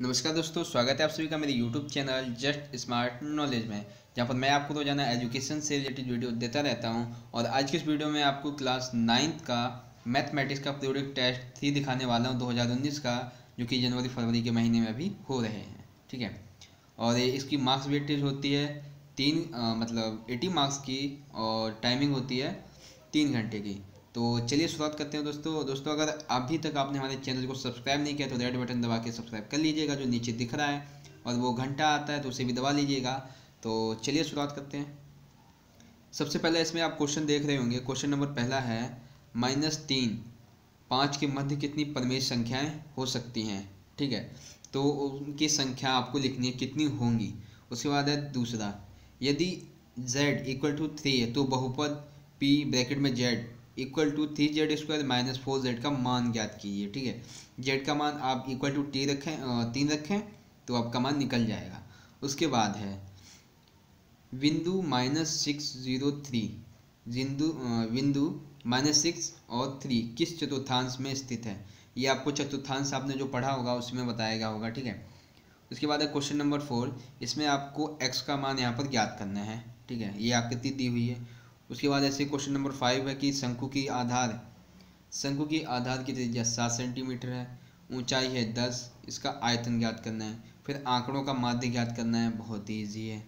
नमस्कार दोस्तों स्वागत है आप सभी का मेरे YouTube channel just smart knowledge में जहाँ पर मैं आपको रोज़ाना एजुकेशन से रिलेटेड वीडियो देता रहता हूँ और आज की इस वीडियो में आपको क्लास नाइन्थ का मैथमेटिक्स का प्रोडक्ट टेस्ट थ्री दिखाने वाला हूँ 2019 का जो कि जनवरी फरवरी के महीने में अभी हो रहे हैं ठीक है? और इसकी मार्क्स वेटेज होती है तीन आ, मतलब एटी मार्क्स की और टाइमिंग होती है तीन घंटे की। तो चलिए शुरुआत करते हैं दोस्तों। दोस्तों, अगर अभी तक आपने हमारे चैनल को सब्सक्राइब नहीं किया तो रेड बटन दबा के सब्सक्राइब कर लीजिएगा, जो नीचे दिख रहा है, और वो घंटा आता है तो उसे भी दबा लीजिएगा। तो चलिए शुरुआत करते हैं। सबसे पहले इसमें आप क्वेश्चन देख रहे होंगे। क्वेश्चन नंबर पहला है, माइनस तीन, पाँच के मध्य कितनी परमेश संख्याएँ हो सकती हैं? ठीक है? तो उनकी संख्या आपको लिखनी है कितनी होंगी। उसके बाद है दूसरा, यदि z इक्वल टू थ्री है तो बहुपद p ब्रैकेट में z equal to three Z square minus four Z का मान ज्ञात कीजिए, ठीक है? जेड का मान आप इक्वल टू टी रखें तीन रखें तो आपका मान निकल जाएगा। उसके बाद है, बिंदु माइनस सिक्स ज़ीरो थ्री, बिंदु बिंदु माइनस सिक्स और थ्री किस चतुर्थांश में स्थित है? ये आपको चतुर्थांश आपने जो पढ़ा होगा, उसमें बताया गया होगा, ठीक है? उसके बाद है क्वेश्चन नंबर फोर, इसमें आपको एक्स का मान यहाँ पर ज्ञात करना है, ठीक है? ये आकृति दी हुई है। उसके बाद ऐसे क्वेश्चन नंबर फाइव है कि शंकु की आधार शंकु की आधार की त्रिज्या सात सेंटीमीटर है, ऊंचाई है दस, इसका आयतन ज्ञात करना है। फिर आंकड़ों का माध्य ज्ञात करना है, बहुत ईजी है।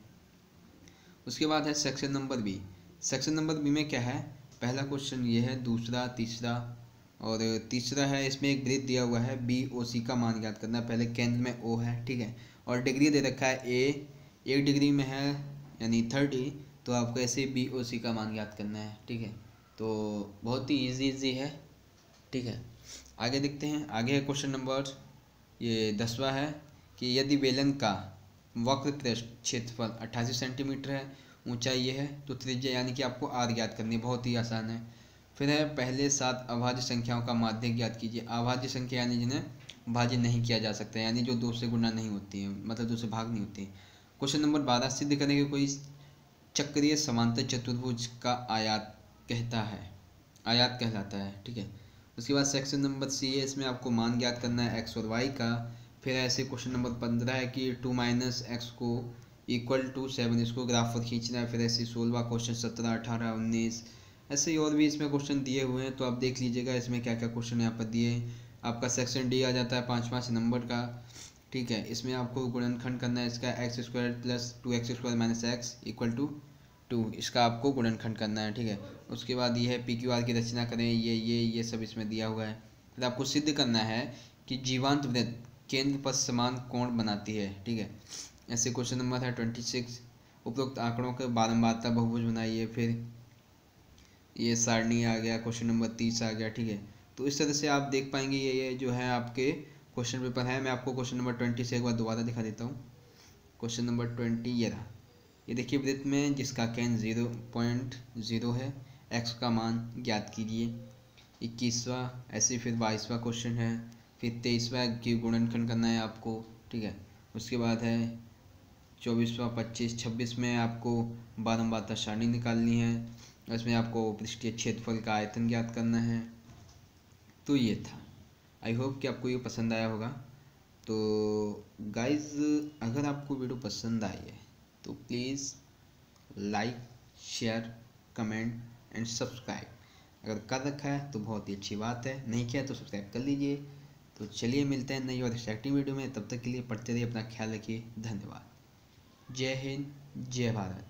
उसके बाद है section number B section number B में क्या है? पहला क्वेश्चन ये है, दूसरा, तीसरा, और तीसरा है, इसमें एक वृत्त दिया हुआ है बी ओ सी का मान ज्ञात करना है। पहले केंद्र में ओ है, ठीक है? और डिग्री दे रखा है ए एक डिग्री में है, यानी थर्टी तो आपको ऐसे बी ओ सी का मान ज्ञात करना है, ठीक है? तो बहुत ही इजी इजी है, ठीक है? आगे देखते हैं, आगे है क्वेश्चन नंबर ये दसवा है कि यदि बेलन का वक्र क्षेत्रफल अट्ठासी सेंटीमीटर है, ऊंचाई ये है तो त्रिज्या यानी कि आपको आर ज्ञात करनी है, बहुत ही आसान है। फिर है, पहले सात अभाज्य संख्याओं का माध्य ज्ञात कीजिए। अभाज्य संख्या यानी जिन्हें भाज्य नहीं किया जा सकता यानी जो दो से गुना नहीं होती है मतलब दो से भाग नहीं होती क्वेश्चन नंबर बारह, सिद्ध करने के कोई चक्रीय समांतर चतुर्भुज का आयात कहता है। आयात कहलाता है, ठीक है? उसके बाद सेक्शन नंबर सी है, इसमें आपको मान ज्ञात करना है एक्स और वाई का। फिर ऐसे क्वेश्चन नंबर पंद्रह है कि टू माइनस एक्स को इक्वल टू सेवन इसको ग्राफ पर खींचना है, फिर ऐसे सोलवा क्वेश्चन सत्रह, अठारह, उन्नीस, ऐसे ही और भी इसमें क्वेश्चन दिए हुए हैं तो आप देख लीजिएगा इसमें क्या क्या क्वेश्चन यहाँ पर दिए आपका सेक्शन डी आ जाता है पाँच पाँच नंबर का। ठीक है, इसमें आपको गुणनखंड करना है, इसका X square plus two X square minus X equal to two इसका आपको गुणनखंड करना है, ठीक है। उसके बाद ये है पी क्यू आर की रचना करें, ये ये ये सब इसमें दिया हुआ है। फिर आपको सिद्ध करना है कि जीवांत वृत्त केंद्र पर समान कोण बनाती है, ठीक है। ऐसे क्वेश्चन नंबर है ट्वेंटी सिक्स उपरोक्त आंकड़ों के बारंबारता बहुभुज बनाइए, फिर ये सारणी आ गया क्वेश्चन नंबर तीस आ गया, ठीक है। तो इस तरह से आप देख पाएँगे, ये ये जो है आपके क्वेश्चन पेपर है, मैं आपको क्वेश्चन नंबर ट्वेंटी से एक बार दोबारा दिखा देता हूँ। क्वेश्चन नंबर ट्वेंटी, ये रहा। ये देखिए वृत्त में जिसका कैन ज़ीरो पॉइंट ज़ीरो है, एक्स का मान ज्ञात कीजिए। इक्कीसवा, ऐसे फिर बाईसवा क्वेश्चन है, फिर तेईसवा की गुणनखंड करना है आपको, ठीक है। उसके बाद है, चौबीसवा, पच्चीस, छब्बीस में आपको बारम्बार सारणी निकालनी है। उसमें आपको पृष्ठीय क्षेत्रफल का आयतन ज्ञात करना है। तो ये था। आई होप कि आपको ये पसंद आया होगा। तो गाइज़ अगर आपको वीडियो पसंद आई है तो please like share comment and subscribe अगर कर रखा है तो बहुत ही अच्छी बात है। नहीं किया तो सब्सक्राइब कर लीजिए। तो चलिए मिलते हैं नई और एक्टिव वीडियो में। तब तक के लिए पढ़ते रहिए, अपना ख्याल रखिए। धन्यवाद। जय हिंद, जय भारत।